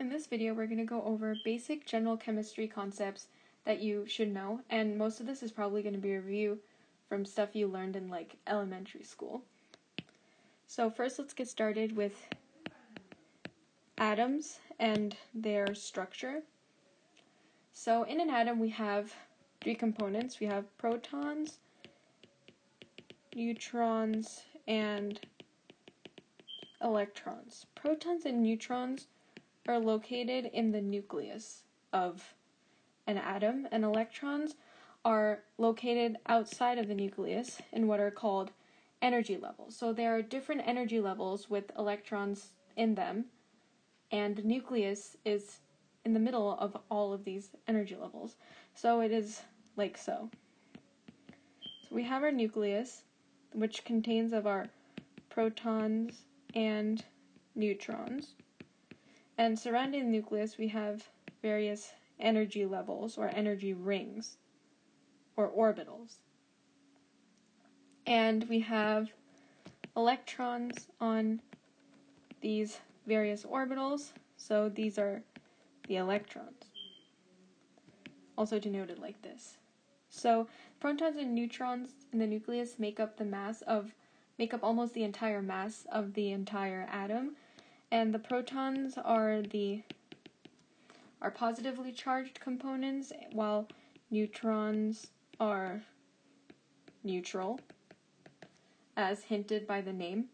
In this video, we're going to go over basic general chemistry concepts that you should know, and most of this is probably going to be a review from stuff you learned in like elementary school. So first, let's get started with atoms and their structure. So in an atom, we have three components. We have protons, neutrons, and electrons. Protons and neutrons are located in the nucleus of an atom, and electrons are located outside of the nucleus in what are called energy levels. So there are different energy levels with electrons in them, and the nucleus is in the middle of all of these energy levels. So it is like so. So we have our nucleus, which contains of our protons and neutrons. And surrounding the nucleus, we have various energy levels or energy rings or orbitals. And we have electrons on these various orbitals. So these are the electrons, also denoted like this. So protons and neutrons in the nucleus make up the mass of make up almost the entire mass of the entire atom, and the protons are the are positively charged components while neutrons are neutral as hinted by the name.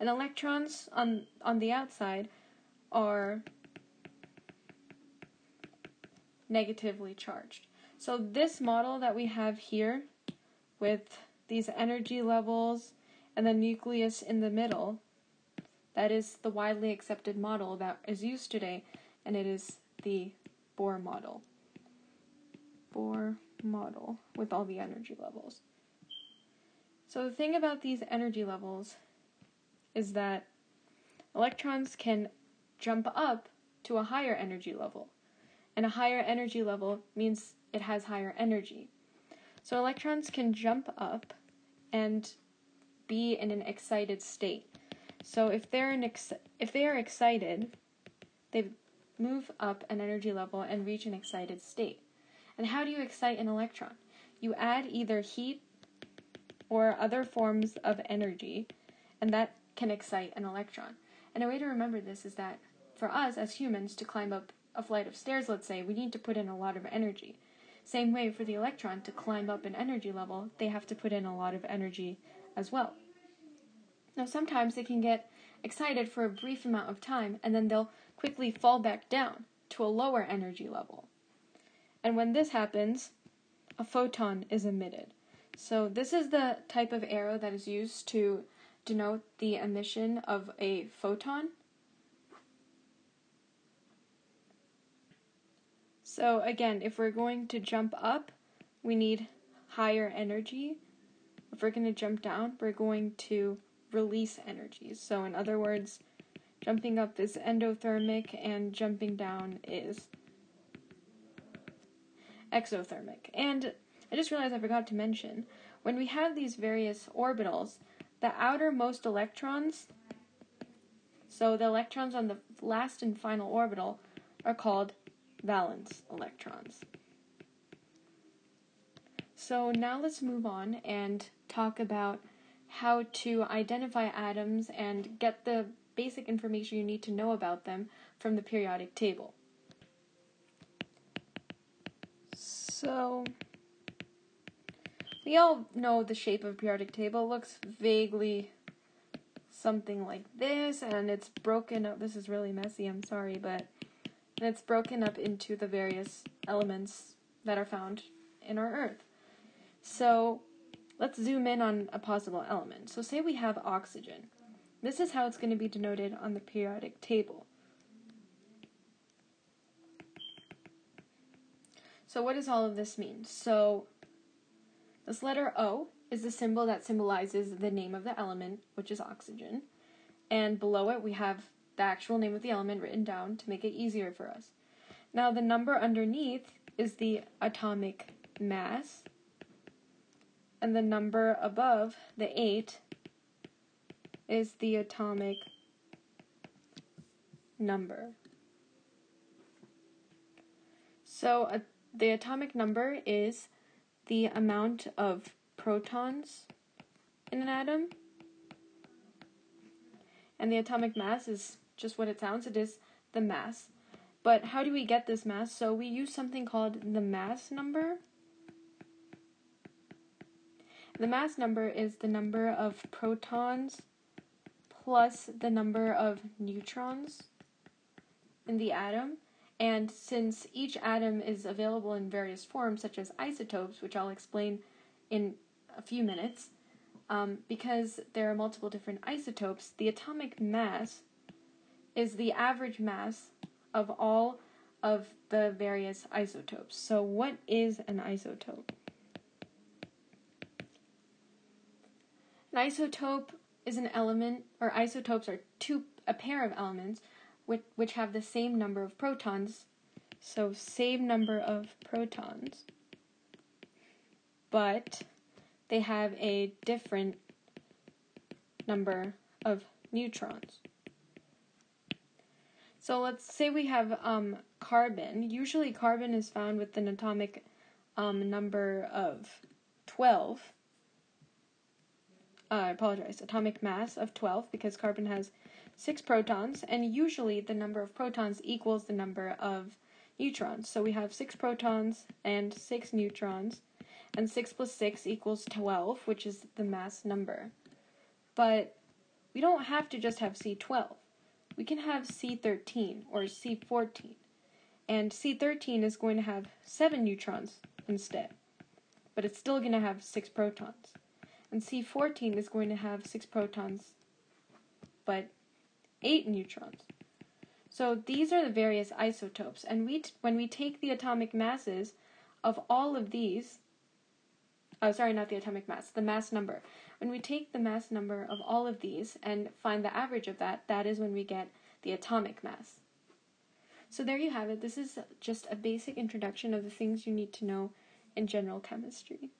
And electrons on on the outside are negatively charged. So this model that we have here with these energy levels and the nucleus in the middle that is the widely accepted model that is used today, and it is the Bohr model. Bohr model with all the energy levels. So, the thing about these energy levels is that electrons can jump up to a higher energy level, and a higher energy level means it has higher energy. So, electrons can jump up and be in an excited state. So if they're an ex- if they are excited, they move up an energy level and reach an excited state. And how do you excite an electron? You add either heat or other forms of energy, and that can excite an electron. And a way to remember this is that for us as humans to climb up a flight of stairs, let's say, we need to put in a lot of energy. Same way for the electron to climb up an energy level, they have to put in a lot of energy as well. Now, sometimes they can get excited for a brief amount of time and then they'll quickly fall back down to a lower energy level. And when this happens, a photon is emitted. So, this is the type of arrow that is used to denote the emission of a photon. So, again, if we're going to jump up, we need higher energy. If we're going to jump down, we're going to release energies. So, in other words, jumping up is endothermic and jumping down is exothermic. And I just realized I forgot to mention when we have these various orbitals, the outermost electrons, so the electrons on the last and final orbital, are called valence electrons. So now let's move on and talk about how to identify atoms and get the basic information you need to know about them from the periodic table. So, we all know the shape of a periodic table it looks vaguely something like this, and it's broken up. This is really messy, I'm sorry, but it's broken up into the various elements that are found in our Earth. So, Let's zoom in on a possible element. So say we have oxygen. This is how it's going to be denoted on the periodic table. So what does all of this mean? So this letter O is the symbol that symbolizes the name of the element, which is oxygen. And below it we have the actual name of the element written down to make it easier for us. Now the number underneath is the atomic mass, and the number above, the 8, is the atomic number. So uh, the atomic number is the amount of protons in an atom. And the atomic mass is just what it sounds, it is the mass. But how do we get this mass? So we use something called the mass number. The mass number is the number of protons plus the number of neutrons in the atom. And since each atom is available in various forms, such as isotopes, which I'll explain in a few minutes, um, because there are multiple different isotopes, the atomic mass is the average mass of all of the various isotopes. So, what is an isotope? Isotope is an element, or isotopes are two a pair of elements which, which have the same number of protons. So, same number of protons, but they have a different number of neutrons. So let's say we have um, carbon. Usually, carbon is found with an atomic um, number of 12. Uh, I apologize, atomic mass of 12 because carbon has 6 protons, and usually the number of protons equals the number of neutrons. So we have 6 protons and 6 neutrons, and 6 plus 6 equals 12, which is the mass number. But we don't have to just have C12 we can have C13 or C14. And C13 is going to have 7 neutrons instead, but it's still going to have 6 protons. And C14 is going to have 6 protons, but 8 neutrons. So these are the various isotopes, and we t- when we take the atomic masses of all of these, oh sorry, not the atomic mass, the mass number. When we take the mass number of all of these and find the average of that, that is when we get the atomic mass. So there you have it. This is just a basic introduction of the things you need to know in general chemistry.